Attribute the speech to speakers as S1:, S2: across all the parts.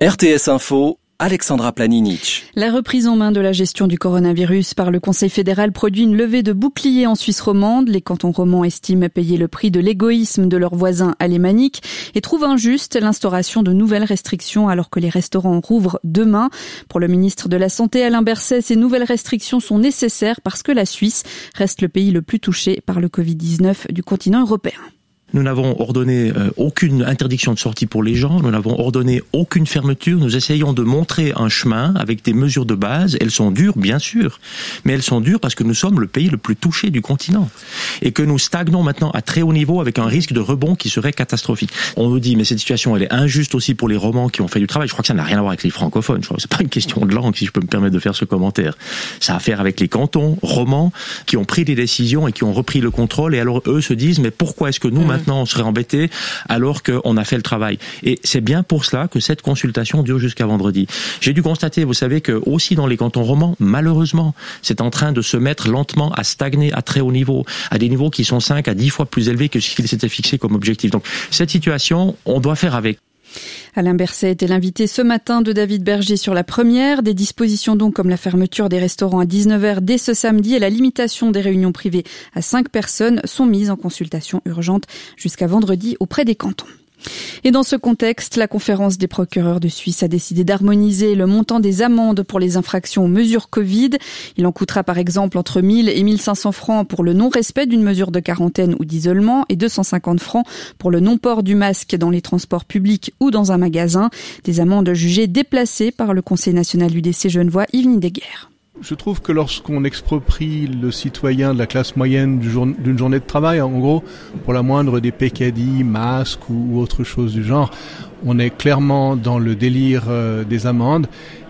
S1: RTS Info, Alexandra Planinic.
S2: La reprise en main de la gestion du coronavirus par le Conseil fédéral produit une levée de boucliers en Suisse romande. Les cantons romans estiment payer le prix de l'égoïsme de leurs voisins alémaniques et trouvent injuste l'instauration de nouvelles restrictions alors que les restaurants rouvrent demain. Pour le ministre de la Santé Alain Berset, ces nouvelles restrictions sont nécessaires parce que la Suisse reste le pays le plus touché par le Covid-19 du continent européen.
S3: Nous n'avons ordonné euh, aucune interdiction de sortie pour les gens, nous n'avons ordonné aucune fermeture, nous essayons de montrer un chemin avec des mesures de base. Elles sont dures, bien sûr, mais elles sont dures parce que nous sommes le pays le plus touché du continent et que nous stagnons maintenant à très haut niveau avec un risque de rebond qui serait catastrophique. On nous dit, mais cette situation, elle est injuste aussi pour les romans qui ont fait du travail. Je crois que ça n'a rien à voir avec les francophones. Je crois que c'est pas une question de langue, si je peux me permettre de faire ce commentaire. Ça a à faire avec les cantons romans qui ont pris des décisions et qui ont repris le contrôle et alors eux se disent, mais pourquoi est-ce que nous, mmh maintenant on serait embêté alors qu'on a fait le travail. Et c'est bien pour cela que cette consultation dure jusqu'à vendredi. J'ai dû constater, vous savez, que aussi dans les cantons romans, malheureusement, c'est en train de se mettre lentement à stagner à très haut niveau, à des niveaux qui sont 5 à 10 fois plus élevés que ce qu'il s'était fixé comme objectif. Donc cette situation, on doit faire avec.
S2: Alain Berset était l'invité ce matin de David Berger sur la première. Des dispositions donc comme la fermeture des restaurants à 19h dès ce samedi et la limitation des réunions privées à 5 personnes sont mises en consultation urgente jusqu'à vendredi auprès des cantons. Et dans ce contexte, la conférence des procureurs de Suisse a décidé d'harmoniser le montant des amendes pour les infractions aux mesures Covid. Il en coûtera par exemple entre 1000 et 1500 francs pour le non-respect d'une mesure de quarantaine ou d'isolement et 250 francs pour le non-port du masque dans les transports publics ou dans un magasin. Des amendes jugées déplacées par le Conseil national UDC Genevois Yves Nideguerre.
S4: Je trouve que lorsqu'on exproprie le citoyen de la classe moyenne d'une journée de travail, en gros, pour la moindre des pécadilles, masques ou, autre chose du genre, on est clairement dans le délire euh, des amendes.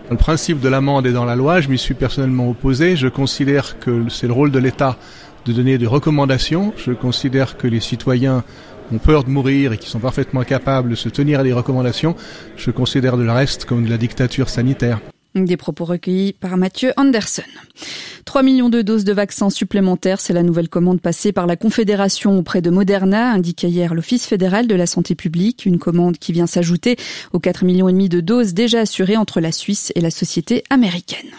S4: Le principe de l'amende est dans la loi, je m'y suis personnellement opposé. Je considère que c'est le rôle de l'État de donner des recommandations. Je considère que les citoyens ont peur de mourir et qui sont parfaitement capables de se tenir à des recommandations. Je considère de le reste comme de la dictature sanitaire.
S2: Des propos recueillis par Mathieu Anderson. 3 millions de doses de vaccins supplémentaires, c'est la nouvelle commande passée par la Confédération auprès de Moderna, indiquait hier l'Office fédéral de la santé publique, une commande qui vient s'ajouter aux 4 millions et demi de doses déjà assurées entre la Suisse et la société américaine.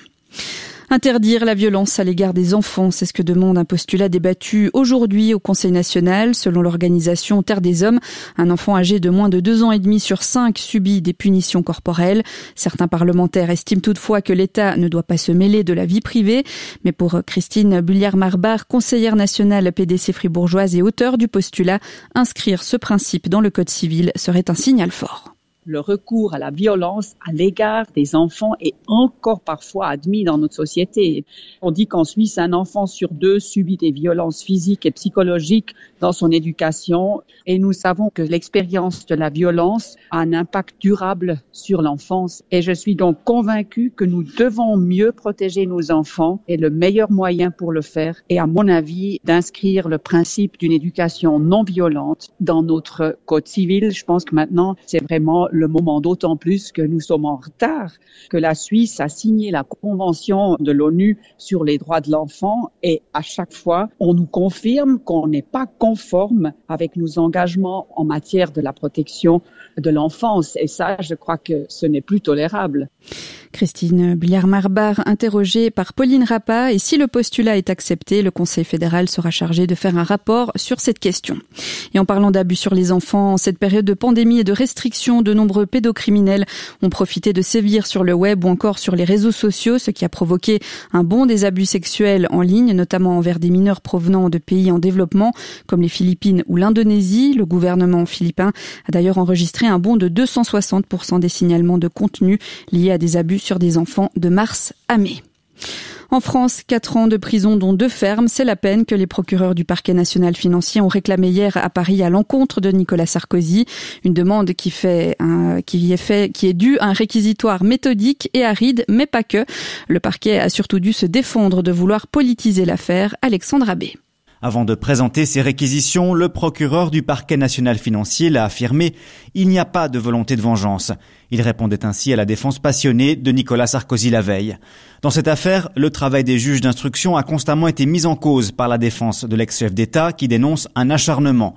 S2: Interdire la violence à l'égard des enfants, c'est ce que demande un postulat débattu aujourd'hui au Conseil national. Selon l'organisation Terre des Hommes, un enfant âgé de moins de deux ans et demi sur cinq subit des punitions corporelles. Certains parlementaires estiment toutefois que l'État ne doit pas se mêler de la vie privée. Mais pour Christine Bulliard-Marbar, conseillère nationale PDC fribourgeoise et auteur du postulat, inscrire ce principe dans le Code civil serait un signal fort
S5: le recours à la violence à l'égard des enfants est encore parfois admis dans notre société. On dit qu'en Suisse, un enfant sur deux subit des violences physiques et psychologiques dans son éducation et nous savons que l'expérience de la violence a un impact durable sur l'enfance et je suis donc convaincue que nous devons mieux protéger nos enfants et le meilleur moyen pour le faire est à mon avis d'inscrire le principe d'une éducation non violente dans notre code civil. Je pense que maintenant c'est vraiment le moment d'autant plus que nous sommes en retard, que la Suisse a signé la Convention de l'ONU sur les droits de l'enfant et à chaque fois, on nous confirme qu'on n'est pas conforme avec nos engagements en matière de la protection de l'enfance. Et ça, je crois que ce n'est plus tolérable.
S2: Christine Billard-Marbar, interrogée par Pauline Rappa, et si le postulat est accepté, le Conseil fédéral sera chargé de faire un rapport sur cette question. Et en parlant d'abus sur les enfants, en cette période de pandémie et de restrictions, de nombreux pédocriminels ont profité de sévir sur le web ou encore sur les réseaux sociaux, ce qui a provoqué un bond des abus sexuels en ligne, notamment envers des mineurs provenant de pays en développement, comme les Philippines ou l'Indonésie. Le gouvernement philippin a d'ailleurs enregistré un bond de 260% des signalements de contenu liés à des abus sur des enfants de mars à mai. En France, quatre ans de prison dont deux fermes, c'est la peine que les procureurs du parquet national financier ont réclamé hier à Paris à l'encontre de Nicolas Sarkozy. Une demande qui fait qui est qui est due à un réquisitoire méthodique et aride, mais pas que. Le parquet a surtout dû se défendre de vouloir politiser l'affaire. Alexandre Abbé.
S6: Avant de présenter ses réquisitions, le procureur du parquet national financier l'a affirmé, il n'y a pas de volonté de vengeance. Il répondait ainsi à la défense passionnée de Nicolas Sarkozy la veille. Dans cette affaire, le travail des juges d'instruction a constamment été mis en cause par la défense de l'ex-chef d'État qui dénonce un acharnement.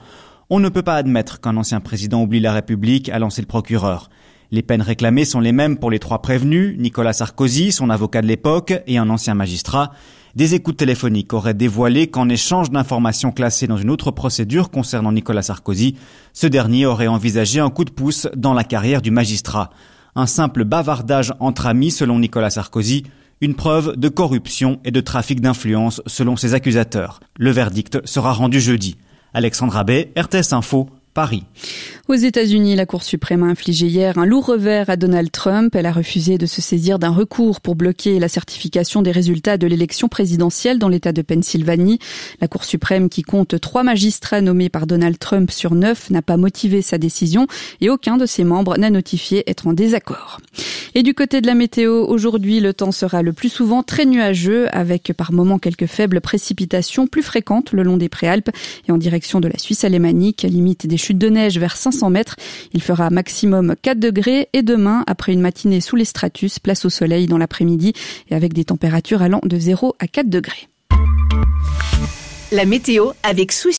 S6: On ne peut pas admettre qu'un ancien président oublie la République, a lancé le procureur. Les peines réclamées sont les mêmes pour les trois prévenus, Nicolas Sarkozy, son avocat de l'époque et un ancien magistrat. Des écoutes téléphoniques auraient dévoilé qu'en échange d'informations classées dans une autre procédure concernant Nicolas Sarkozy, ce dernier aurait envisagé un coup de pouce dans la carrière du magistrat. Un simple bavardage entre amis selon Nicolas Sarkozy, une preuve de corruption et de trafic d'influence selon ses accusateurs. Le verdict sera rendu jeudi. Alexandre Abbé, RTS Info, Paris.
S2: Aux États-Unis, la Cour suprême a infligé hier un lourd revers à Donald Trump. Elle a refusé de se saisir d'un recours pour bloquer la certification des résultats de l'élection présidentielle dans l'État de Pennsylvanie. La Cour suprême, qui compte trois magistrats nommés par Donald Trump sur neuf, n'a pas motivé sa décision et aucun de ses membres n'a notifié être en désaccord. Et du côté de la météo, aujourd'hui, le temps sera le plus souvent très nuageux, avec par moments quelques faibles précipitations plus fréquentes le long des préalpes et en direction de la Suisse alémanique, limite des chutes de neige vers 500 mètres. Il fera maximum 4 degrés et demain, après une matinée sous les stratus, place au soleil dans l'après-midi et avec des températures allant de 0 à 4 degrés.
S7: La météo avec souci